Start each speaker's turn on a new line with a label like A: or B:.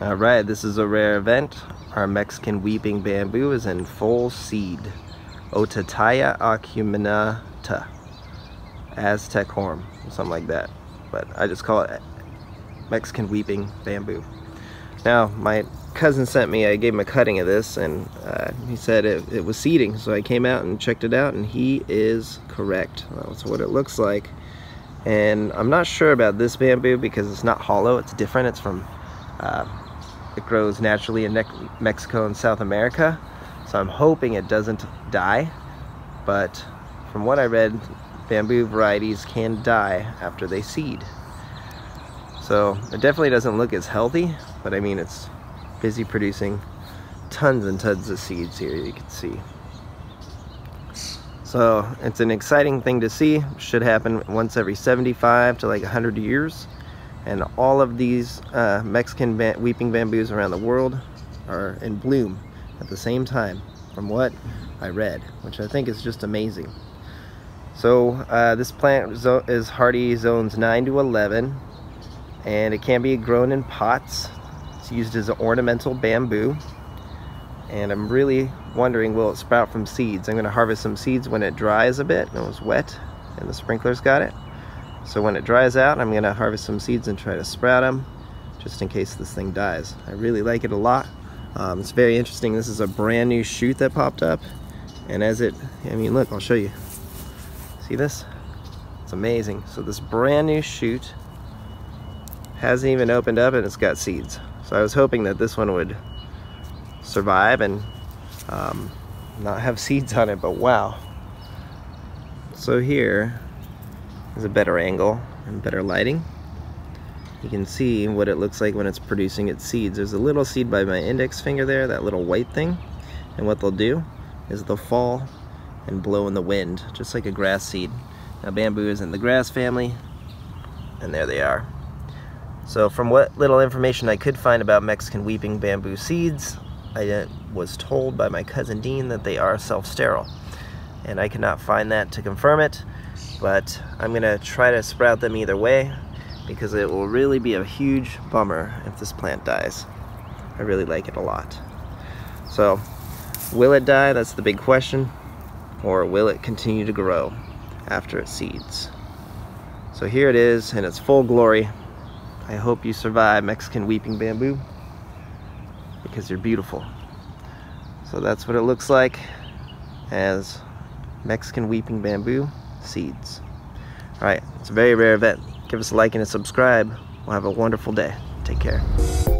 A: Alright, this is a rare event. Our Mexican weeping bamboo is in full seed. Otatea acuminata. Aztec horn, something like that. But I just call it Mexican weeping bamboo. Now, my cousin sent me, I gave him a cutting of this and uh, he said it, it was seeding. So I came out and checked it out and he is correct. That's what it looks like. And I'm not sure about this bamboo because it's not hollow, it's different. It's from uh, it grows naturally in Mexico and South America. So I'm hoping it doesn't die. But from what I read, bamboo varieties can die after they seed. So it definitely doesn't look as healthy, but I mean it's busy producing tons and tons of seeds here you can see. So it's an exciting thing to see. Should happen once every 75 to like 100 years and all of these uh, Mexican ba weeping bamboos around the world are in bloom at the same time from what I read which I think is just amazing. So uh, this plant is hardy zones 9 to 11 and it can be grown in pots. It's used as an ornamental bamboo. And I'm really wondering will it sprout from seeds? I'm gonna harvest some seeds when it dries a bit and it was wet and the sprinklers got it so when it dries out, I'm gonna harvest some seeds and try to sprout them, just in case this thing dies. I really like it a lot. Um, it's very interesting. This is a brand new shoot that popped up. And as it, I mean, look, I'll show you. See this? It's amazing. So this brand new shoot hasn't even opened up and it's got seeds. So I was hoping that this one would survive and um, not have seeds on it, but wow. So here, is a better angle and better lighting. You can see what it looks like when it's producing its seeds. There's a little seed by my index finger there, that little white thing. And what they'll do is they'll fall and blow in the wind, just like a grass seed. Now bamboo is in the grass family, and there they are. So from what little information I could find about Mexican weeping bamboo seeds, I uh, was told by my cousin Dean that they are self-sterile. And I cannot find that to confirm it but I'm gonna try to sprout them either way because it will really be a huge bummer if this plant dies. I really like it a lot. So, will it die? That's the big question. Or will it continue to grow after it seeds? So here it is in its full glory. I hope you survive Mexican weeping bamboo because you're beautiful. So that's what it looks like as Mexican weeping bamboo seeds. Alright, it's a very rare event. Give us a like and a subscribe. We'll have a wonderful day. Take care.